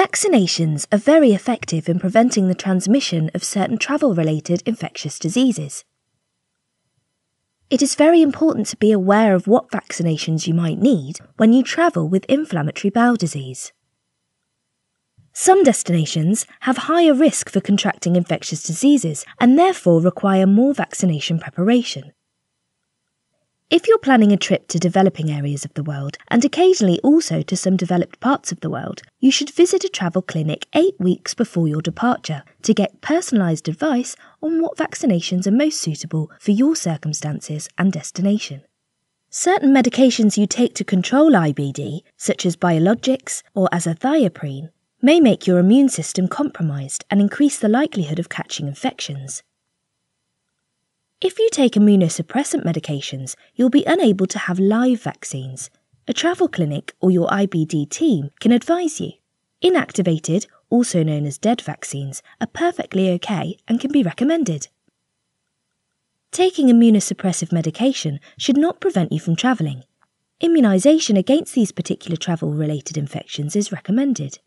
Vaccinations are very effective in preventing the transmission of certain travel related infectious diseases. It is very important to be aware of what vaccinations you might need when you travel with inflammatory bowel disease. Some destinations have higher risk for contracting infectious diseases and therefore require more vaccination preparation. If you're planning a trip to developing areas of the world and occasionally also to some developed parts of the world, you should visit a travel clinic eight weeks before your departure to get personalised advice on what vaccinations are most suitable for your circumstances and destination. Certain medications you take to control IBD, such as biologics or azathioprine, may make your immune system compromised and increase the likelihood of catching infections. If you take immunosuppressant medications, you'll be unable to have live vaccines. A travel clinic or your IBD team can advise you. Inactivated, also known as dead vaccines, are perfectly okay and can be recommended. Taking immunosuppressive medication should not prevent you from travelling. Immunisation against these particular travel related infections is recommended.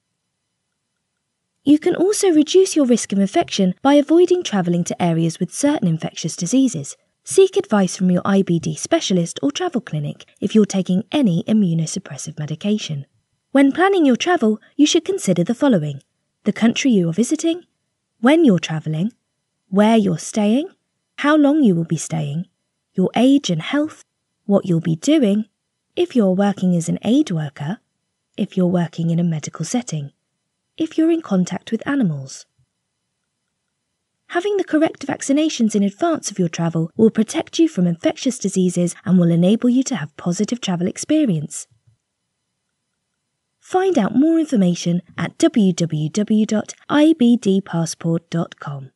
You can also reduce your risk of infection by avoiding travelling to areas with certain infectious diseases. Seek advice from your IBD specialist or travel clinic if you're taking any immunosuppressive medication. When planning your travel, you should consider the following the country you are visiting, when you're travelling, where you're staying, how long you will be staying, your age and health, what you'll be doing, if you're working as an aid worker, if you're working in a medical setting if you're in contact with animals. Having the correct vaccinations in advance of your travel will protect you from infectious diseases and will enable you to have positive travel experience. Find out more information at www.ibdpassport.com.